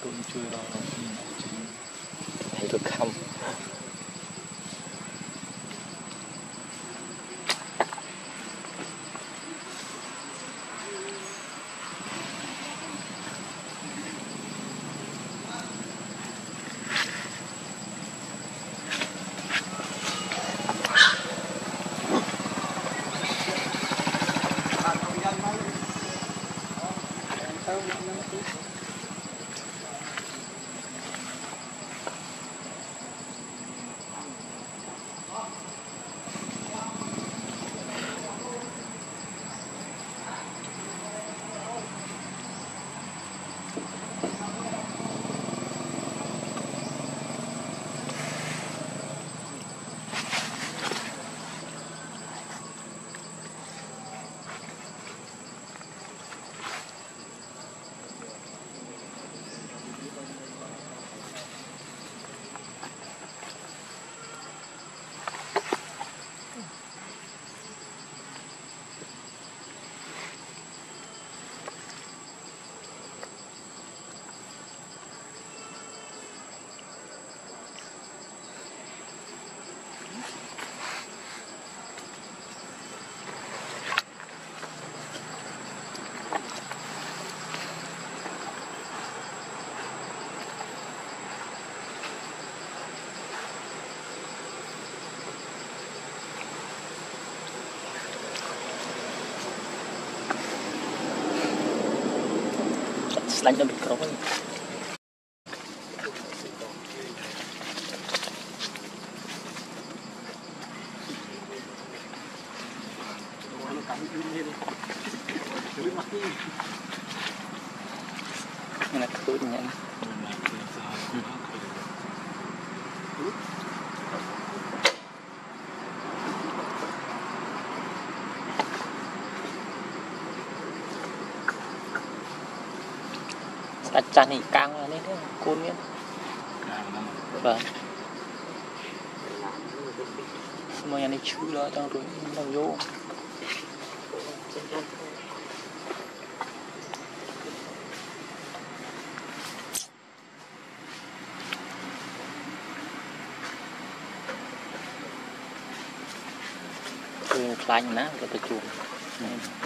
tôi chưa đâu chỉ thấy được không ស្លាញ់ដល់មិនគ្រប់ហ្នឹង Sàn thì căng lên thế, côn nghĩa. Vâng. mọi nhà này chú đó, trong rồi đồng vô. Hãy subscribe cho kênh Ghiền Mì Gõ Để không bỏ lỡ những video hấp dẫn